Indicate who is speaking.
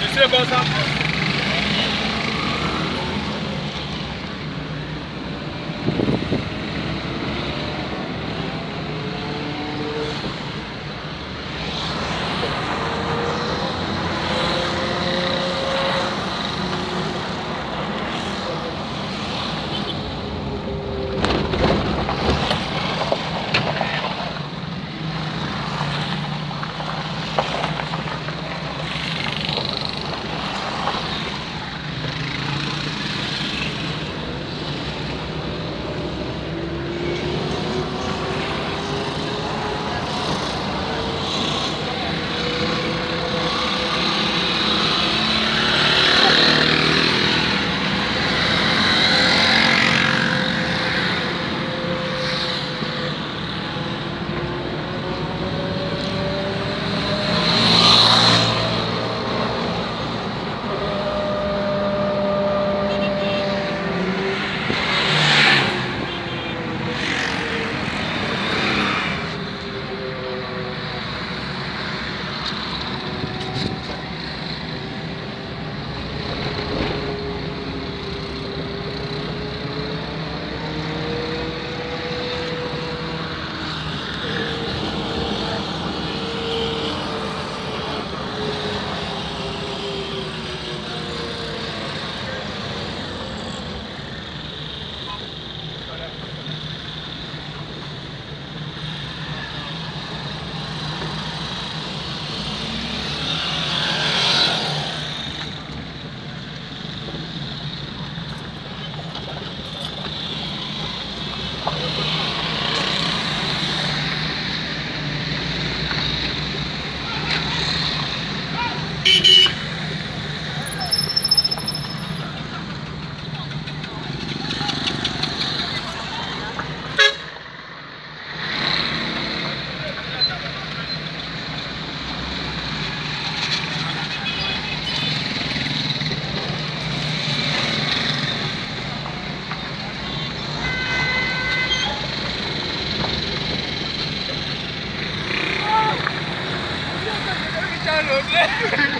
Speaker 1: Você é bom,
Speaker 2: Yeah.